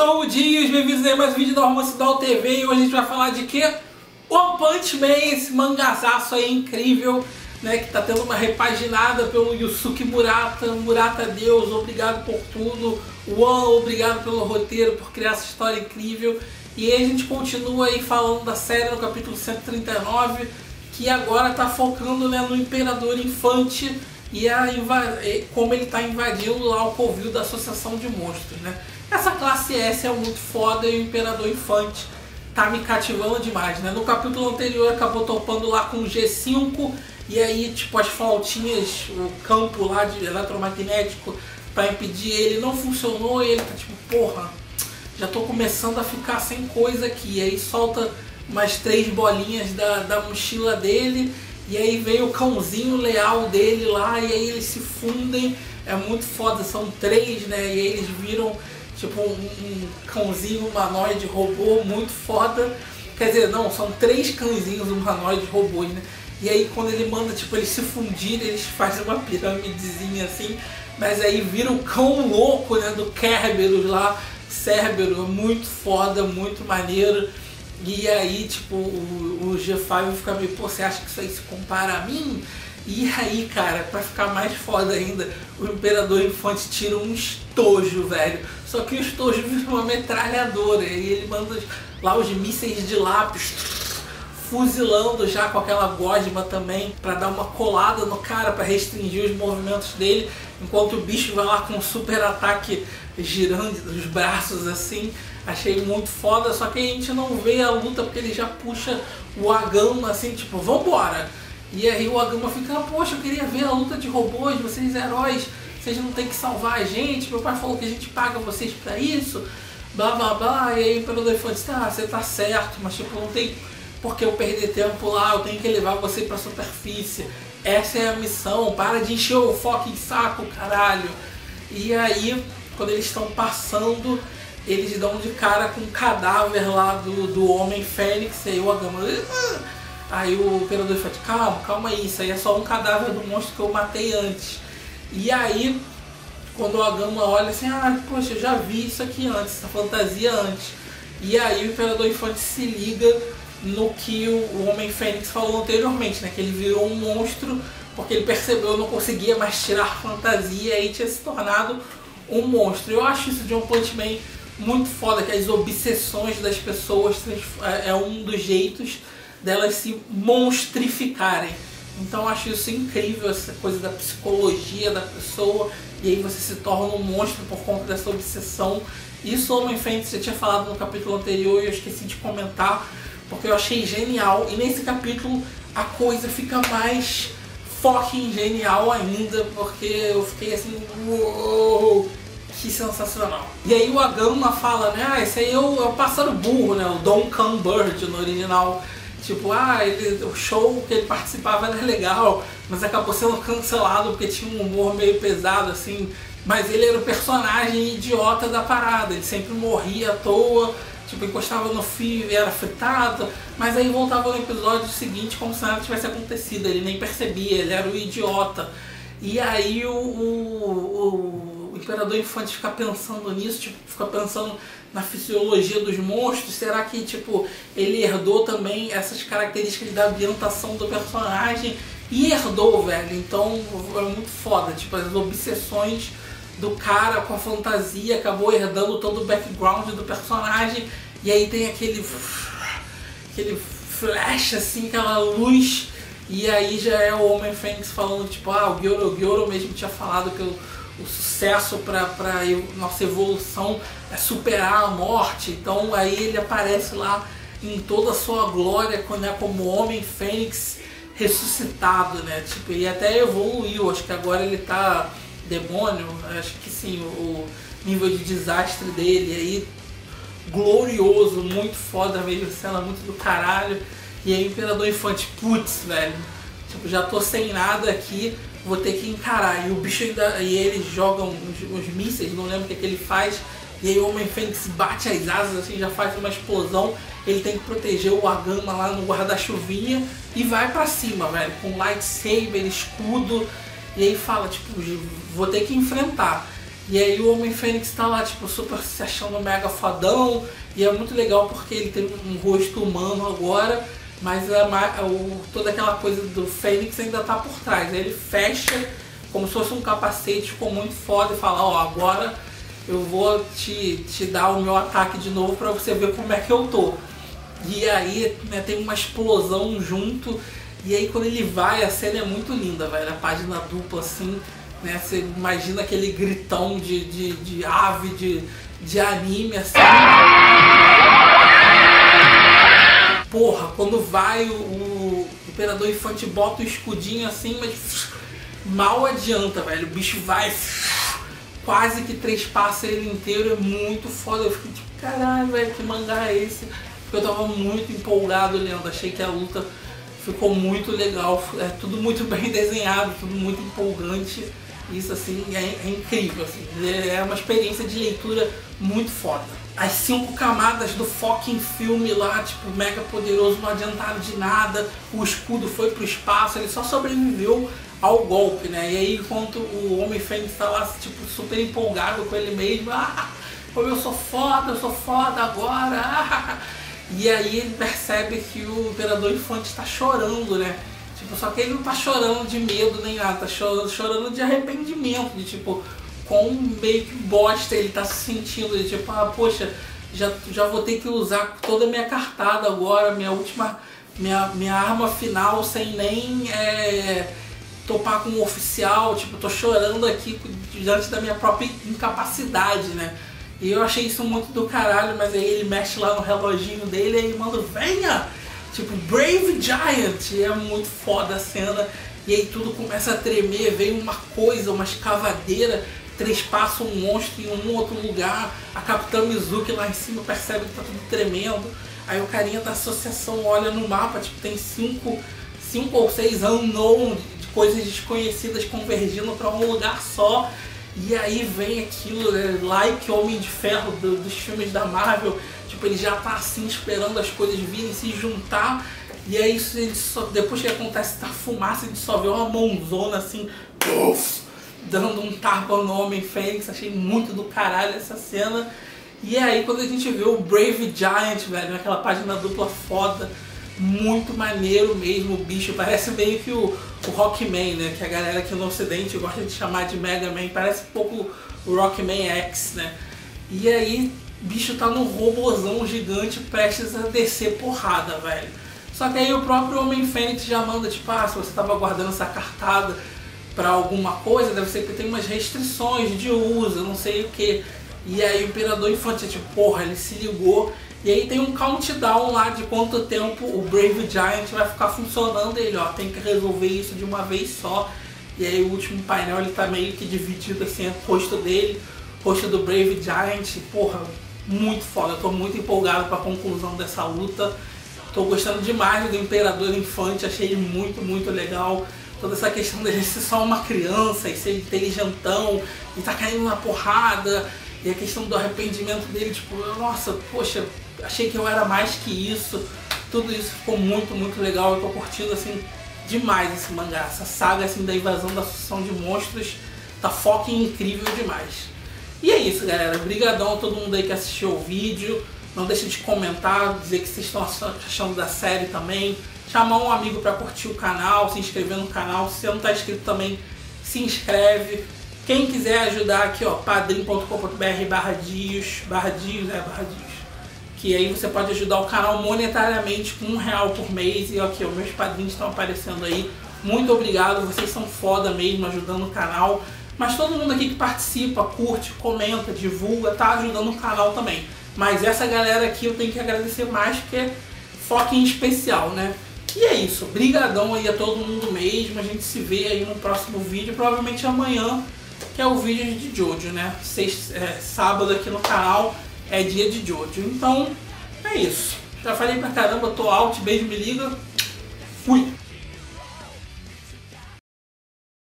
sou o Dias, bem-vindos a mais um vídeo da Hormoncidal TV e hoje a gente vai falar de quê? One Punch Man, esse mangazaço aí incrível, né, que tá tendo uma repaginada pelo Yusuke Murata, Murata Deus, obrigado por tudo, One, obrigado pelo roteiro, por criar essa história incrível, e aí a gente continua aí falando da série no capítulo 139, que agora tá focando né, no Imperador Infante e a como ele está invadindo lá o covil da Associação de Monstros, né? Essa classe S é muito foda e o Imperador Infante tá me cativando demais, né? No capítulo anterior acabou topando lá com o G5 e aí tipo as flautinhas, o campo lá de eletromagnético para impedir ele não funcionou e ele tá tipo, porra, já tô começando a ficar sem coisa aqui. E aí solta umas três bolinhas da, da mochila dele e aí vem o cãozinho leal dele lá e aí eles se fundem. É muito foda, são três, né? E aí eles viram tipo um, um cãozinho humanoide robô muito foda. Quer dizer, não, são três cãezinhos humanoide robôs, né? E aí quando ele manda, tipo, eles se fundirem, eles fazem uma pirâmidezinha assim, mas aí vira o cão louco, né, do Kerberos lá, Cerberus, muito foda, muito maneiro. E aí, tipo, o, o G5 fica meio, pô, você acha que isso aí se compara a mim? E aí, cara, pra ficar mais foda ainda, o Imperador Infante tira um estojo, velho. Só que o estojo vira uma metralhadora. E ele manda lá os mísseis de lápis fuzilando já com aquela gosma também para dar uma colada no cara para restringir os movimentos dele, enquanto o bicho vai lá com um super ataque girando os braços assim. Achei muito foda, só que a gente não vê a luta porque ele já puxa o Agama assim, tipo, vambora. E aí o Agama fica, poxa, eu queria ver a luta de robôs, vocês heróis, vocês não tem que salvar a gente, meu pai falou que a gente paga vocês para isso, blá blá blá, e aí o Imperador Elefante, tá, você tá certo, mas tipo, não tem porque eu perder tempo lá, eu tenho que levar você pra superfície. Essa é a missão, para de encher o em saco, caralho. E aí, quando eles estão passando, eles dão de cara com o cadáver lá do, do Homem Fênix, e aí o Agama. Aí o Imperador fala, calma, calma aí, isso aí é só um cadáver do monstro que eu matei antes. E aí, quando o Agama olha assim, ah, poxa, eu já vi isso aqui antes, essa fantasia antes. E aí o Imperador Infante se liga no que o Homem Fênix falou anteriormente, né? Que ele virou um monstro porque ele percebeu que não conseguia mais tirar fantasia e tinha se tornado um monstro. Eu acho isso de um Punch Man muito foda, que as obsessões das pessoas é, é um dos jeitos delas se monstrificarem. Então eu acho isso incrível, essa coisa da psicologia da pessoa, e aí você se torna um monstro por conta dessa obsessão. Isso Homem Fênix já tinha falado no capítulo anterior e eu esqueci de comentar, porque eu achei genial. E nesse capítulo a coisa fica mais fucking genial ainda, porque eu fiquei assim, uou, que sensacional. E aí o Agama fala, né, ah, esse aí é o, é o pássaro burro, né, o Don Can Bird no original. Tipo, ah, ele, o show que ele participava era legal, mas acabou sendo cancelado porque tinha um humor meio pesado, assim. Mas ele era o personagem idiota da parada, ele sempre morria à toa, tipo, encostava no fio e era fritado, mas aí voltava no episódio seguinte como se nada tivesse acontecido, ele nem percebia, ele era o idiota. E aí o, o, o Imperador Infante fica pensando nisso, tipo, fica pensando na fisiologia dos monstros, será que tipo ele herdou também essas características da ambientação do personagem e herdou, velho. Então é muito foda, tipo, as obsessões do cara com a fantasia, acabou herdando todo o background do personagem, e aí tem aquele. aquele flash assim, aquela luz, e aí já é o Homem Fênix falando, tipo, ah, o Gyoro, Gyoro mesmo tinha falado que o sucesso para nossa evolução é superar a morte, então aí ele aparece lá em toda a sua glória né, como Homem Fênix ressuscitado, né? Tipo, e até evoluiu, acho que agora ele tá demônio, acho que sim, o nível de desastre dele aí, glorioso, muito foda mesmo, cena muito do caralho. E aí o Imperador Infante, putz, velho, tipo, já tô sem nada aqui, vou ter que encarar. E o bicho ainda, e eles jogam os, os mísseis, não lembro o que, é que ele faz, e aí o Homem Fênix bate as asas, assim, já faz uma explosão. Ele tem que proteger o Agama lá no guarda-chuvinha e vai para cima, velho, com lightsaber, escudo, e aí fala, tipo, vou ter que enfrentar. E aí o Homem Fênix tá lá, tipo, super se achando mega fodão. E é muito legal porque ele tem um rosto humano agora, mas a, o, toda aquela coisa do Fênix ainda tá por trás. Ele fecha como se fosse um capacete, ficou muito foda e fala, ó, agora eu vou te, te dar o meu ataque de novo para você ver como é que eu tô. E aí né, tem uma explosão junto. E aí quando ele vai, a cena é muito linda, velho. A página dupla assim, né? Você imagina aquele gritão de, de, de ave, de, de anime, assim. Porra, quando vai o, o Imperador Infante bota o escudinho assim, mas mal adianta, velho. O bicho vai quase que três passos ele inteiro, é muito foda. Eu fiquei tipo, caralho, velho, que mangá é esse? Porque eu tava muito empolgado lendo, achei que a luta ficou muito legal, é tudo muito bem desenhado, tudo muito empolgante. Isso assim é, é incrível, assim, é uma experiência de leitura muito foda. As cinco camadas do fucking filme lá, tipo, mega poderoso, não adiantaram de nada, o escudo foi pro espaço, ele só sobreviveu ao golpe, né? E aí enquanto o Homem Fênix tá lá, tipo, super empolgado com ele mesmo, ah, como eu sou foda, eu sou foda agora, ah, e aí ele percebe que o Imperador Infante está chorando, né? Tipo, só que ele não tá chorando de medo nem nada, tá chorando, chorando de arrependimento, de tipo, com meio que bosta ele tá se sentindo, de tipo, ah, poxa, já, já vou ter que usar toda a minha cartada agora, minha última, minha, minha arma final sem nem é, topar com um oficial, tipo, tô chorando aqui diante da minha própria incapacidade, né? E eu achei isso muito do caralho, mas aí ele mexe lá no reloginho dele e aí manda, venha! Tipo, Brave Giant! E é muito foda a cena. E aí tudo começa a tremer, vem uma coisa, uma escavadeira, trespassa um monstro em um outro lugar. A Capitã Mizuki lá em cima percebe que tá tudo tremendo. Aí o carinha da associação olha no mapa, tipo, tem cinco, cinco ou seis unknown coisas desconhecidas convergindo para um lugar só. E aí vem aquilo, né, like Homem de Ferro do, dos filmes da Marvel, tipo, ele já tá assim esperando as coisas virem se juntar. E aí isso, só, depois que acontece a fumaça, a gente só vê uma mãozona assim, puff, dando um tapa no Homem Fênix. Achei muito do caralho essa cena. E aí quando a gente vê o Brave Giant, velho, naquela página dupla foda, muito maneiro mesmo o bicho. Parece meio que o, o Rockman, né? Que a galera aqui no ocidente gosta de chamar de Mega Man. Parece um pouco o Rockman X, né? E aí o bicho tá num robozão gigante prestes a descer porrada, velho. Só que aí o próprio Homem Fênix já manda, tipo, ah, se você tava guardando essa cartada para alguma coisa, deve ser que tem umas restrições de uso, não sei o que. E aí o Imperador Infante, tipo, porra, ele se ligou e aí tem um countdown lá de quanto tempo o Brave Giant vai ficar funcionando. Ele, ó, tem que resolver isso de uma vez só. E aí o último painel ele tá meio que dividido assim, o rosto dele, o rosto do Brave Giant. Porra, muito foda. Eu tô muito empolgado para a conclusão dessa luta. Tô gostando demais do Imperador Infante, achei ele muito, muito legal. Toda essa questão dele ser só uma criança e ser inteligentão e tá caindo na porrada. E a questão do arrependimento dele, tipo, nossa, poxa, achei que eu era mais que isso. Tudo isso ficou muito, muito legal. Eu tô curtindo assim demais esse mangá. Essa saga assim da invasão da sucessão de monstros tá fucking incrível demais. E é isso, galera. Obrigadão a todo mundo aí que assistiu o vídeo. Não deixe de comentar, dizer que vocês estão achando da série também. Chamar um amigo para curtir o canal, se inscrever no canal. Se você não está inscrito também, se inscreve. Quem quiser ajudar aqui, ó, padrim.com.br barra dios, barra dios, é, barra dios que aí você pode ajudar o canal monetariamente com um real por mês. E aqui, os meus padrinhos estão aparecendo aí. Muito obrigado, vocês são foda mesmo ajudando o canal. Mas todo mundo aqui que participa, curte, comenta, divulga, tá ajudando o canal também. Mas essa galera aqui eu tenho que agradecer mais porque é foco em especial, né? E é isso, brigadão aí a todo mundo mesmo, a gente se vê aí no próximo vídeo, provavelmente amanhã, que é o vídeo de Jojo, né? Sexta, é, sábado aqui no canal, é dia de Jojo. Então, é isso. Já falei pra caramba, tô out, beijo, me liga. Fui!